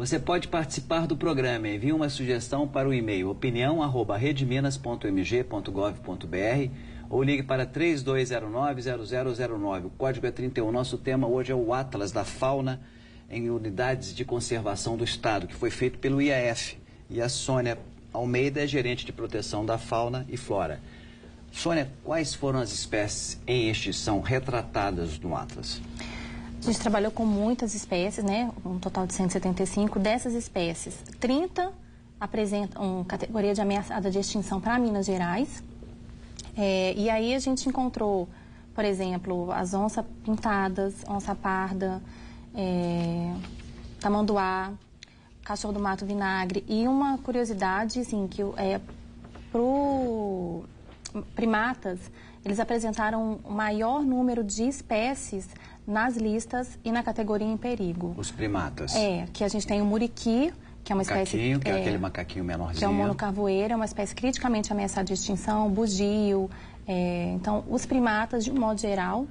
Você pode participar do programa. Envie uma sugestão para o e-mail opinião@redeminas.mg.gov.br ou ligue para 3209-0009. O código é 31. Nosso tema hoje é o Atlas da Fauna em Unidades de Conservação do Estado, que foi feito pelo IAF. E a Sônia Almeida é gerente de proteção da fauna e flora. Sônia, quais foram as espécies em extinção retratadas no Atlas? A gente trabalhou com muitas espécies, né? Um total de 175. Dessas espécies, 30 apresentam categoria de ameaçada de extinção para Minas Gerais. É, e aí a gente encontrou, por exemplo, as onças pintadas, onça parda, é, tamanduá, cachorro do mato vinagre. E uma curiosidade, assim, que é pro primatas, eles apresentaram o maior número de espécies nas listas e na categoria em perigo. Os primatas. É, que a gente tem o muriqui, que é uma macaquinho, espécie... que é, é aquele macaquinho menorzinho. Que é o monocarvoeiro, é uma espécie criticamente ameaçada de extinção, bugio. É, então, os primatas, de um modo geral,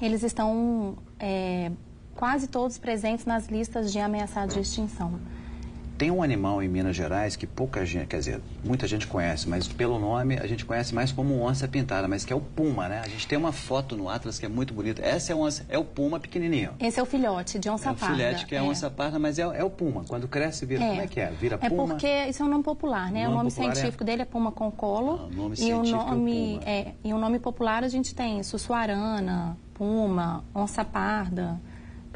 eles estão é, quase todos presentes nas listas de ameaçados de extinção. Tem um animal em Minas Gerais que pouca gente, quer dizer, muita gente conhece, mas pelo nome a gente conhece mais como onça pintada, mas que é o puma, né? A gente tem uma foto no Atlas que é muito bonita. Essa é, onça, é o puma pequenininho. Esse é o filhote de onça parda. É o filhote que é, é. onça parda, mas é, é, o puma. Quando cresce, vira, é. como é que é? Vira é puma? É porque isso é um nome popular, né? O nome, o nome científico dele é puma concolo. Ah, o nome e o nome, é, é, e o nome popular a gente tem sussuarana, puma, onça parda.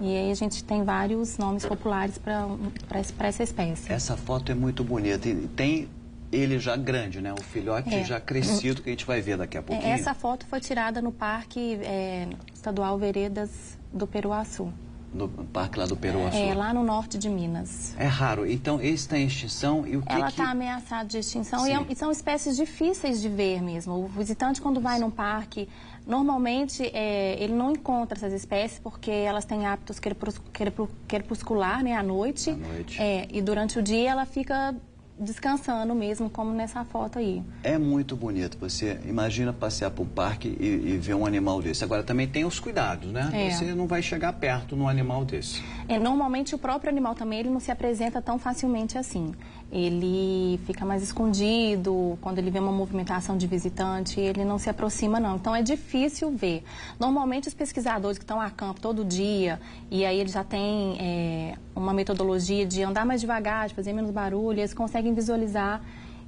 E aí a gente tem vários nomes populares para essa espécie. Essa foto é muito bonita. E tem ele já grande, né? O filhote é. já crescido, que a gente vai ver daqui a pouquinho. Essa foto foi tirada no Parque é, Estadual Veredas do Peruaçu. No parque lá do Peruaçu? É, lá no norte de Minas. É raro. Então, esse está em extinção e o que Ela está que... ameaçada de extinção e, é, e, são espécies difíceis de ver mesmo. O visitante, quando vai num parque Normalmente, é, ele não encontra essas espécies porque elas têm hábitos crepuscular, né, à noite. À noite. É, e durante o dia ela fica descansando mesmo, como nessa foto aí. É muito bonito. Você imagina passear por um parque e, e ver um animal desse. Agora, também tem os cuidados, né? É. Você não vai chegar perto num animal desse. É, normalmente, o próprio animal também ele não se apresenta tão facilmente assim. Ele fica mais escondido, quando ele vê uma movimentação de visitante, ele não se aproxima não. Então, é difícil ver. Normalmente, os pesquisadores que estão a campo todo dia, e aí eles já têm é, uma metodologia de andar mais devagar, de fazer menos barulho, eles conseguem visualizar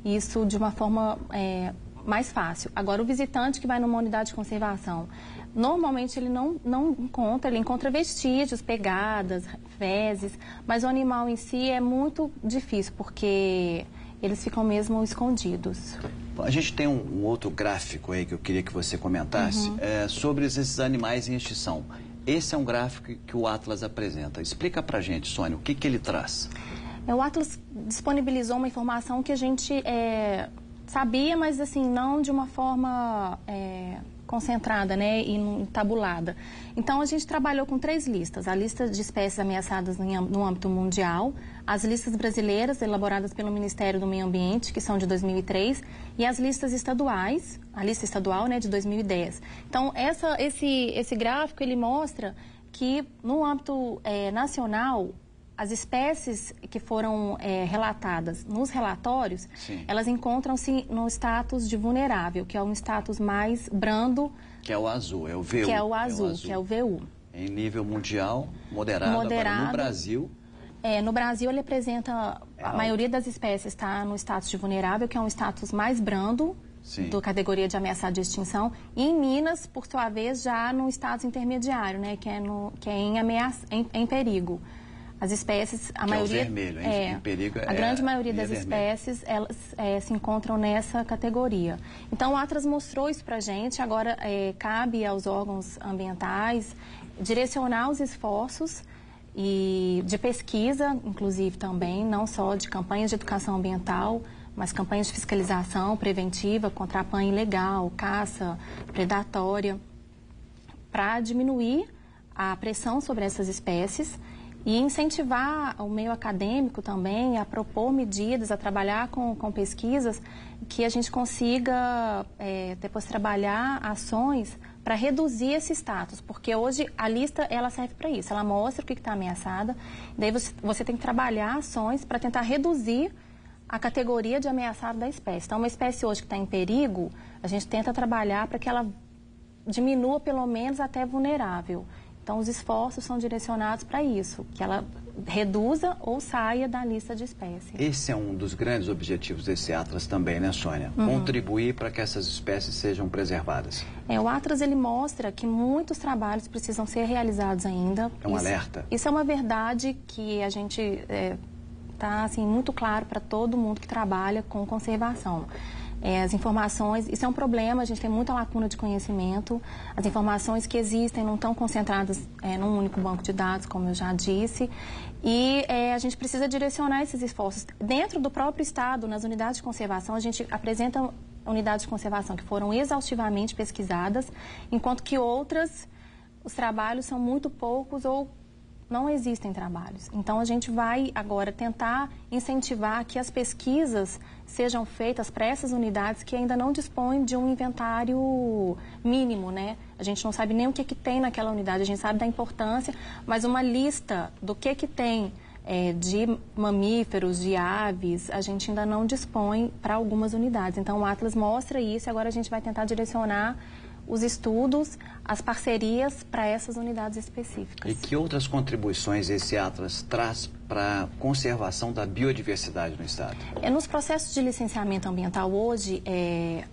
isso de uma forma é, mais fácil. Agora, o visitante que vai numa unidade de conservação, normalmente ele não, não encontra, ele encontra vestígios, pegadas, fezes, mas o animal em si é muito difícil, porque eles ficam mesmo escondidos. A gente tem um, um outro gráfico aí que eu queria que você comentasse uhum. é, sobre esses animais em extinção. Esse é um gráfico que o Atlas apresenta. Explica pra gente, Sônia, o que, que ele traz? É, o Atlas disponibilizou uma informação que a gente é, sabia, mas assim, não de uma forma é, concentrada né, e tabulada. Então, a gente trabalhou com três listas. A lista de espécies ameaçadas no âmbito mundial, as listas brasileiras, elaboradas pelo Ministério do Meio Ambiente, que são de 2003, e as listas estaduais, a lista estadual né, de 2010. Então, essa, esse, esse gráfico, ele mostra que no âmbito é, nacional, as espécies que foram é, relatadas nos relatórios, Sim. elas encontram-se no status de vulnerável, que é um status mais brando. Que é o azul, é o VU. Que é o azul, é o azul. que é o VU. Em nível mundial, moderado. moderado Agora, no Brasil... É, no Brasil, ele apresenta... É a maioria das espécies está no status de vulnerável, que é um status mais brando, Sim. do categoria de ameaçado de extinção. E em Minas, por sua vez, já no status intermediário, né, que é, no, que é em, ameaça, em, em perigo. As espécies, a que maioria. É vermelho, é, em perigo a é grande maioria das espécies elas é, se encontram nessa categoria. Então o Atlas mostrou isso para a gente. Agora é, cabe aos órgãos ambientais direcionar os esforços e de pesquisa, inclusive também, não só de campanhas de educação ambiental, mas campanhas de fiscalização preventiva contra a pan ilegal, caça predatória, para diminuir a pressão sobre essas espécies e incentivar o meio acadêmico também a propor medidas, a trabalhar com, com pesquisas que a gente consiga é, depois trabalhar ações para reduzir esse status, porque hoje a lista ela serve para isso, ela mostra o que está ameaçada, daí você, você tem que trabalhar ações para tentar reduzir a categoria de ameaçado da espécie. Então, uma espécie hoje que está em perigo, a gente tenta trabalhar para que ela diminua pelo menos até vulnerável. Então, os esforços são direcionados para isso, que ela reduza ou saia da lista de espécies. Esse é um dos grandes objetivos desse Atlas também, né, Sônia? Uhum. Contribuir para que essas espécies sejam preservadas. É, o Atlas ele mostra que muitos trabalhos precisam ser realizados ainda. É um isso, alerta. Isso é uma verdade que a gente está é, tá, assim, muito claro para todo mundo que trabalha com conservação é, as informações, isso é um problema, a gente tem muita lacuna de conhecimento, as informações que existem não estão concentradas é, num único banco de dados, como eu já disse, e é, a gente precisa direcionar esses esforços. Dentro do próprio Estado, nas unidades de conservação, a gente apresenta unidades de conservação que foram exaustivamente pesquisadas, enquanto que outras, os trabalhos são muito poucos ou não existem trabalhos. Então, a gente vai agora tentar incentivar que as pesquisas sejam feitas para essas unidades que ainda não dispõem de um inventário mínimo, né? A gente não sabe nem o que, que tem naquela unidade, a gente sabe da importância, mas uma lista do que, que tem é, de mamíferos, de aves, a gente ainda não dispõe para algumas unidades. Então, o Atlas mostra isso e agora a gente vai tentar direcionar os estudos, as parcerias para essas unidades específicas. E que outras contribuições esse Atlas traz para a conservação da biodiversidade no Estado? É, nos processos de licenciamento ambiental hoje, é,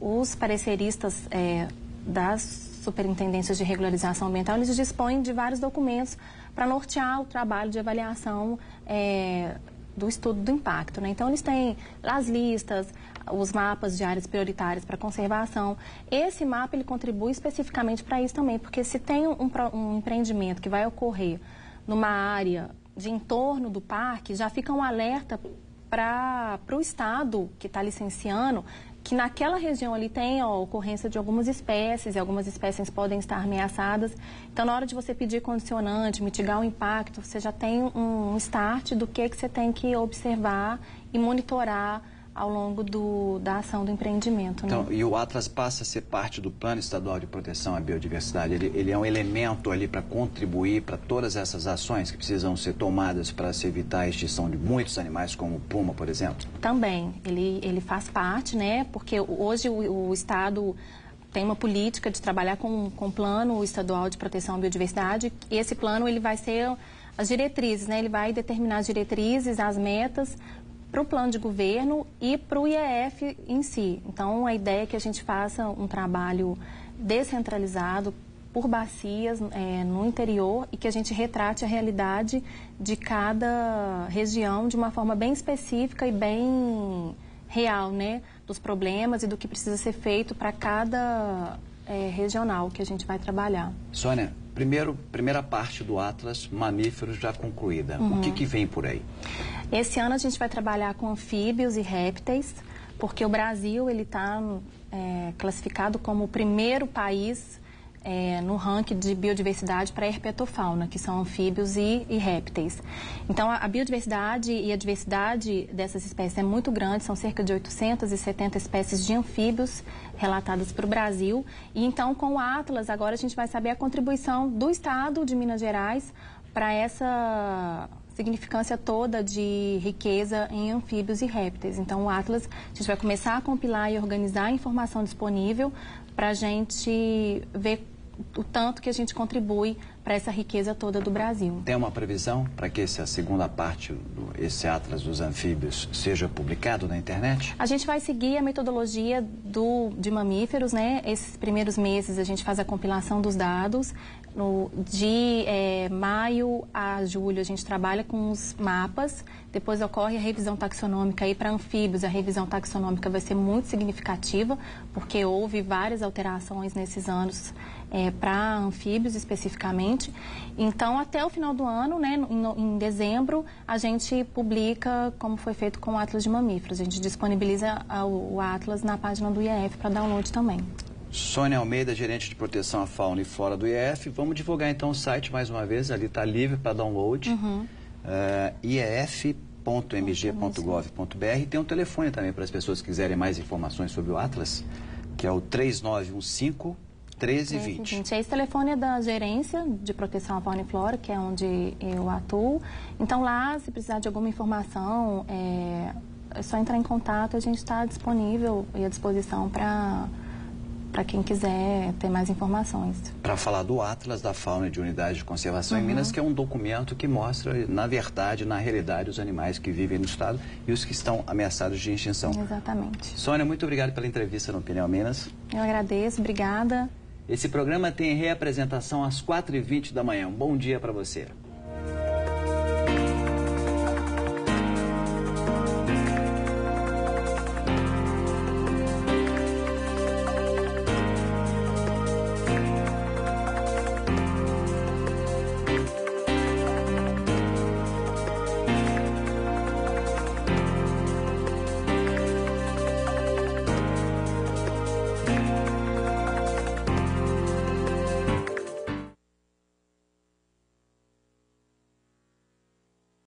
os pareceristas é, das superintendências de regularização ambiental, eles dispõem de vários documentos para nortear o trabalho de avaliação é, do estudo do impacto. Né? Então, eles têm as listas, os mapas de áreas prioritárias para conservação. Esse mapa ele contribui especificamente para isso também, porque se tem um, um empreendimento que vai ocorrer numa área de entorno do parque, já fica um alerta para o Estado que está licenciando que naquela região ali tem a ocorrência de algumas espécies e algumas espécies podem estar ameaçadas. Então, na hora de você pedir condicionante, mitigar o impacto, você já tem um start do que, que você tem que observar e monitorar ao longo do, da ação do empreendimento. Né? Então, e o Atlas passa a ser parte do Plano Estadual de Proteção à Biodiversidade. Ele, ele é um elemento ali para contribuir para todas essas ações que precisam ser tomadas para se evitar a extinção de muitos animais, como o puma, por exemplo? Também. Ele, ele faz parte, né? Porque hoje o, o Estado tem uma política de trabalhar com, com um plano estadual de proteção à biodiversidade. E esse plano ele vai ser as diretrizes, né? Ele vai determinar as diretrizes, as metas para o plano de governo e para o IEF em si. Então, a ideia é que a gente faça um trabalho descentralizado por bacias é, no interior e que a gente retrate a realidade de cada região de uma forma bem específica e bem real, né? Dos problemas e do que precisa ser feito para cada é, regional que a gente vai trabalhar. Sônia, primeiro, primeira parte do Atlas, mamíferos já concluída. Uhum. O que, que vem por aí? Esse ano a gente vai trabalhar com anfíbios e répteis, porque o Brasil ele está é, classificado como o primeiro país é, no ranking de biodiversidade para herpetofauna, que são anfíbios e, e répteis. Então, a, a, biodiversidade e a diversidade dessas espécies é muito grande, são cerca de 870 espécies de anfíbios relatadas para o Brasil. E então, com o Atlas, agora a gente vai saber a contribuição do Estado de Minas Gerais para essa significância toda de riqueza em anfíbios e répteis. Então, o Atlas, a gente vai começar a compilar e organizar a informação disponível para a gente ver o tanto que a gente contribui para essa riqueza toda do Brasil. Tem uma previsão para que essa segunda parte, do, esse Atlas dos Anfíbios, seja publicado na internet? A gente vai seguir a metodologia do, de mamíferos, né? Esses primeiros meses a gente faz a compilação dos dados. No, de é, maio a julho a gente trabalha com os mapas, depois ocorre a revisão taxonômica aí para anfíbios. A revisão taxonômica vai ser muito significativa, porque houve várias alterações nesses anos é, para anfíbios especificamente. Então, até o final do ano, né, em, em, dezembro, a gente publica como foi feito com o Atlas de Mamíferos. A gente disponibiliza a, o Atlas na página do IEF para download também. Sônia Almeida, gerente de proteção à fauna e flora do IEF. Vamos divulgar então o site mais uma vez, ali está livre para download. Uhum. Uh, eh, ief.mg.gov.br. Tem um telefone também para as pessoas que quiserem mais informações sobre o Atlas, que é o 3915 1320. 1320. Esse telefone é da gerência de proteção à fauna e flora, que é onde eu atuo. Então lá, se precisar de alguma informação, é, é só entrar em contato, a gente está disponível e à disposição para para quem quiser ter mais informações. Para falar do Atlas da Fauna de Unidade de Conservação uhum. em Minas, que é um documento que mostra, na verdade, na realidade, os animais que vivem no estado e os que estão ameaçados de extinção. Exatamente. Sônia, muito obrigado pela entrevista no Opinião Minas. Eu agradeço, obrigada. Esse programa tem reapresentação às 4h20 da manhã. Um bom dia para você.